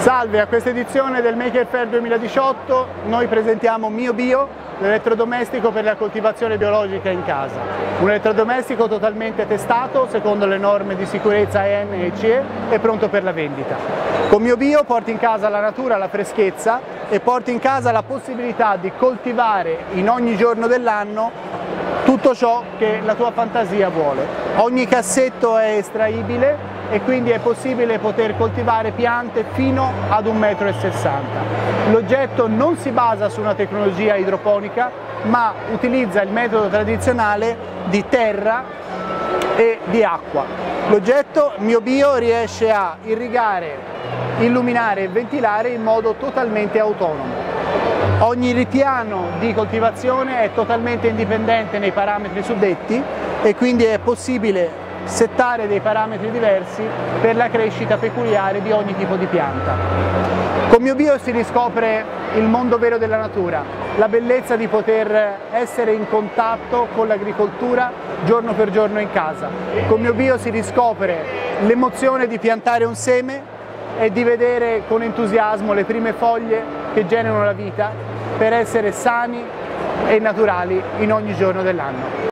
Salve, a questa edizione del Maker Fair 2018 noi presentiamo Mio Bio, l'elettrodomestico per la coltivazione biologica in casa. Un elettrodomestico totalmente testato secondo le norme di sicurezza EN e CE e pronto per la vendita. Con Mio Bio porti in casa la natura, la freschezza e porti in casa la possibilità di coltivare in ogni giorno dell'anno tutto ciò che la tua fantasia vuole. Ogni cassetto è estraibile e quindi è possibile poter coltivare piante fino ad 1,60 m. L'oggetto non si basa su una tecnologia idroponica ma utilizza il metodo tradizionale di terra e di acqua. L'oggetto Mio Bio riesce a irrigare, illuminare e ventilare in modo totalmente autonomo. Ogni ripiano di coltivazione è totalmente indipendente nei parametri suddetti e quindi è possibile settare dei parametri diversi per la crescita peculiare di ogni tipo di pianta. Con Mio Bio si riscopre il mondo vero della natura, la bellezza di poter essere in contatto con l'agricoltura giorno per giorno in casa. Con Mio Bio si riscopre l'emozione di piantare un seme e di vedere con entusiasmo le prime foglie che generano la vita per essere sani e naturali in ogni giorno dell'anno.